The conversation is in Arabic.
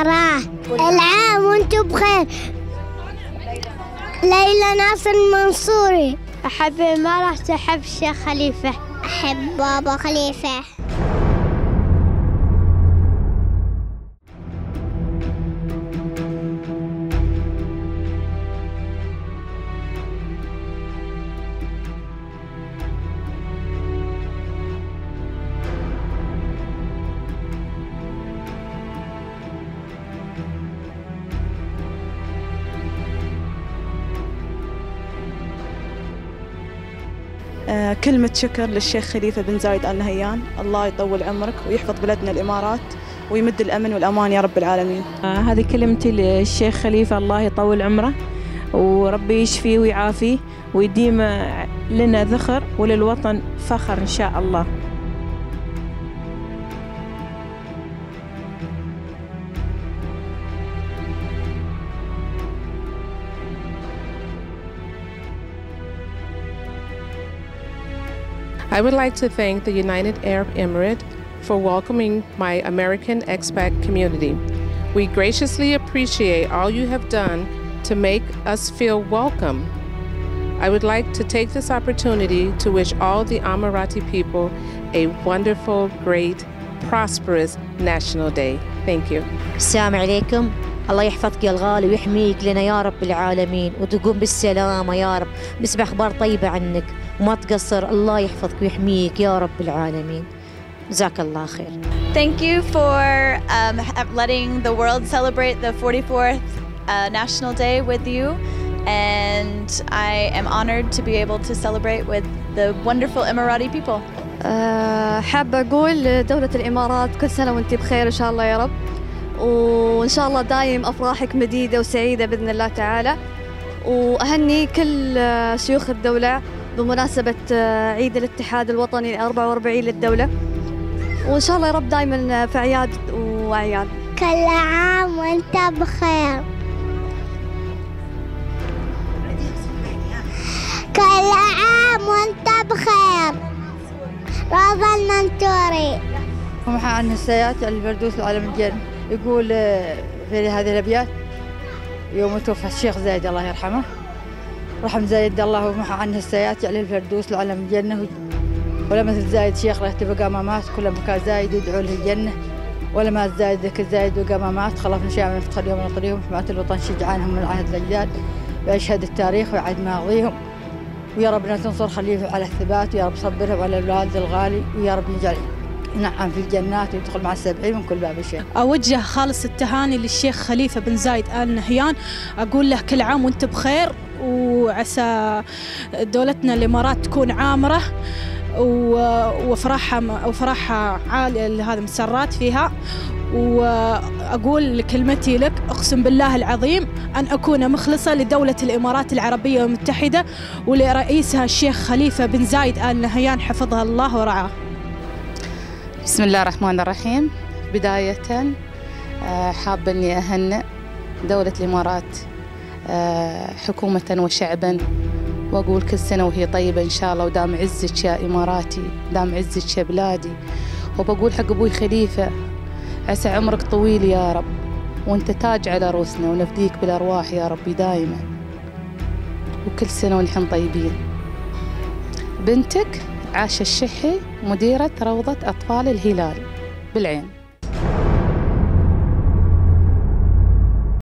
الإمارات العام وأنتم بخير. ليلى ناصر المنصوري. أحب الإمارات أحب الشيخ خليفة. أحب بابا خليفة. كلمة شكر للشيخ خليفة بن زايد آل نهيان الله يطول عمرك ويحفظ بلدنا الإمارات ويمد الأمن والأمان يا رب العالمين. آه، هذه كلمتي للشيخ خليفة. الله يطول عمره وربي يشفيه ويعافيه ويديم لنا ذخر وللوطن فخر إن شاء الله. I would like to thank the United Arab Emirates for welcoming my American expat community. We graciously appreciate all you have done to make us feel welcome. I would like to take this opportunity to wish all the Amirati people a wonderful, great, prosperous National Day. Thank you. Assalamu alaikum. الله يحفظك يا الغالي ويحميك لنا يا رب العالمين. وتقوم بالسلامة يا رب. نسمع أخبار طيبة عنك وما تقصر الله يحفظك ويحميك يا رب العالمين. جزاك الله خير. Thank you for um, letting the world celebrate the 44th uh, National Day with you. And I am honored to be able to celebrate with the wonderful Emirati people. أه حابة أقول لدولة الإمارات كل سنة وأنت بخير إن شاء الله يا رب. وإن شاء الله دايم أفراحك مديدة وسعيدة بإذن الله تعالى. وأهني كل شيوخ الدولة بمناسبة عيد الاتحاد الوطني ال 44 للدولة. وإن شاء الله يا رب دايما في أعياد وأعياد. كل عام وأنت بخير. كل عام وأنت بخير. رضا المنصوري ومحى عن السيئات الفردوس العالم الجنة يقول آه، في هذه الأبيات يوم توفى الشيخ زايد الله يرحمه رحم زايد الله ومحى عنه السيئات على الفردوس العالم الجنة ولا مثل زايد شيخ له تبقى ما مات كل ما كان زايد يدعو له الجنة ولا مات زايد ذاك الزايد وقى ما مات خلف نشاء من فتح اليوم نطريهم حماة الوطن شجعانهم من عهد الأجداد ويشهد التاريخ ويعد ماضيهم. ويا ربنا تنصر خليفة على الثبات ويا رب صبرهم على الوالد الغالي ويا رب يجعل ينعم في الجنات ويدخل مع السبعين من كل باب الشيخ. أوجه خالص التهاني للشيخ خليفة بن زايد آل نهيان. أقول له كل عام وأنت بخير وعسى دولتنا الإمارات تكون عامرة وفرحها وفرحها عالية لهذا مسرات فيها. وأقول كلمتي لك أقسم بالله العظيم أن أكون مخلصة لدولة الإمارات العربية المتحدة ولرئيسها الشيخ خليفة بن زايد آل نهيان حفظها الله ورعاه. بسم الله الرحمن الرحيم. بداية آه، حابة أني أهنئ دولة الإمارات آه، حكومة وشعبا وأقول كل سنة وهي طيبة إن شاء الله ودام عزك يا إماراتي دام عزك يا بلادي. وبقول حق أبوي خليفة عسى عمرك طويل يا رب وأنت تاج على رؤوسنا ونفديك بالأرواح يا ربي دايما. وكل سنة ونحن طيبين. بنتك عاشة الشحي مديرة روضة أطفال الهلال. بالعين.